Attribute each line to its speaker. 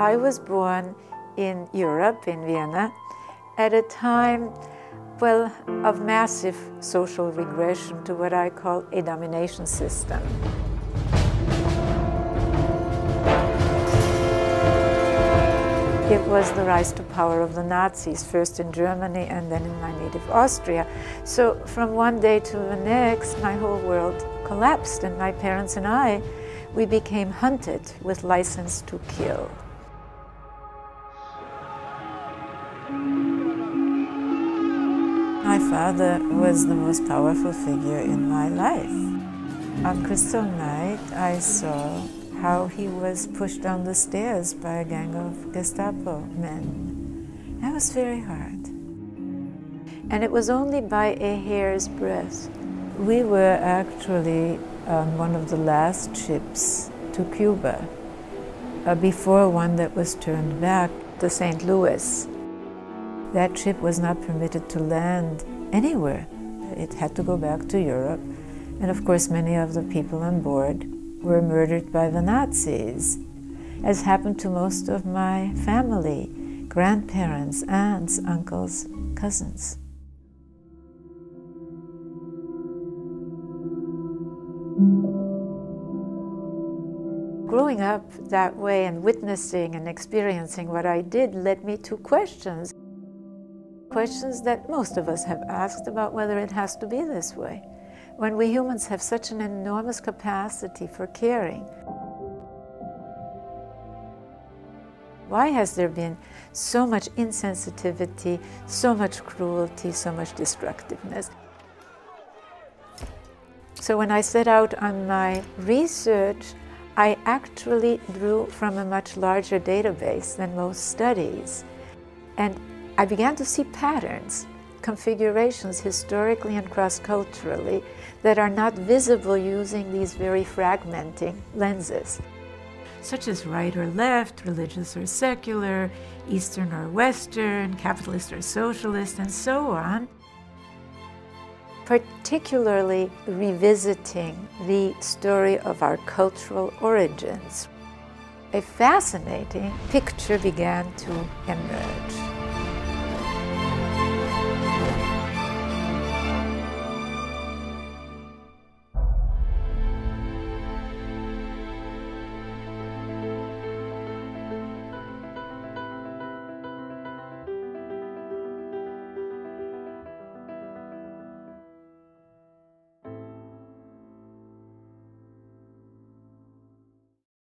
Speaker 1: I was born in Europe, in Vienna, at a time, well, of massive social regression to what I call a domination system. It was the rise to power of the Nazis, first in Germany and then in my native Austria. So from one day to the next, my whole world collapsed, and my parents and I, we became hunted with license to kill. Father was the most powerful figure in my life. On Crystal Night, I saw how he was pushed down the stairs by a gang of Gestapo men. That was very hard. And it was only by a hair's breadth. We were actually on one of the last ships to Cuba, uh, before one that was turned back to St. Louis. That ship was not permitted to land anywhere. It had to go back to Europe. And of course, many of the people on board were murdered by the Nazis, as happened to most of my family grandparents, aunts, uncles, cousins. Growing up that way and witnessing and experiencing what I did led me to questions. Questions that most of us have asked about whether it has to be this way when we humans have such an enormous capacity for caring? Why has there been so much insensitivity, so much cruelty, so much destructiveness? So when I set out on my research, I actually drew from a much larger database than most studies. And I began to see patterns configurations historically and cross-culturally that are not visible using these very fragmenting lenses, such as right or left, religious or secular, Eastern or Western, capitalist or socialist, and so on. Particularly revisiting the story of our cultural origins. A fascinating picture began to emerge.